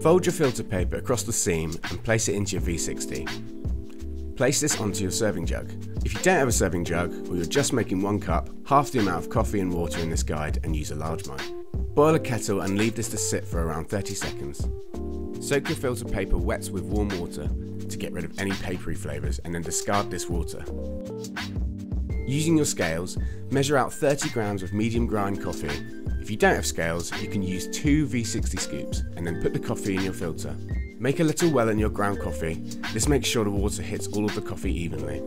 Fold your filter paper across the seam and place it into your V60. Place this onto your serving jug. If you don't have a serving jug or you're just making one cup, half the amount of coffee and water in this guide and use a large mug. Boil a kettle and leave this to sit for around 30 seconds. Soak your filter paper wet with warm water to get rid of any papery flavours and then discard this water. Using your scales, measure out 30 grams of medium grind coffee. If you don't have scales, you can use two V60 scoops and then put the coffee in your filter. Make a little well in your ground coffee. This makes sure the water hits all of the coffee evenly.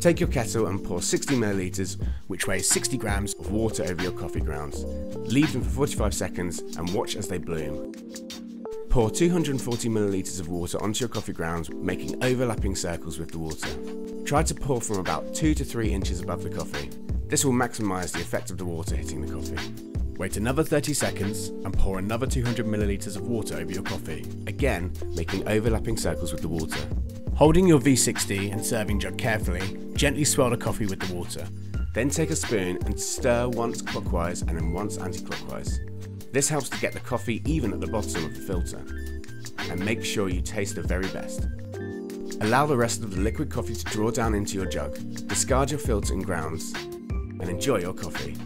Take your kettle and pour 60 millilitres, which weighs 60 grams of water over your coffee grounds. Leave them for 45 seconds and watch as they bloom. Pour 240 millilitres of water onto your coffee grounds, making overlapping circles with the water. Try to pour from about 2 to 3 inches above the coffee. This will maximise the effect of the water hitting the coffee. Wait another 30 seconds and pour another 200 millilitres of water over your coffee, again making overlapping circles with the water. Holding your V60 and serving jug carefully, gently swirl the coffee with the water. Then take a spoon and stir once clockwise and then once anti-clockwise. This helps to get the coffee even at the bottom of the filter. And make sure you taste the very best. Allow the rest of the liquid coffee to draw down into your jug. Discard your filter and grounds and enjoy your coffee.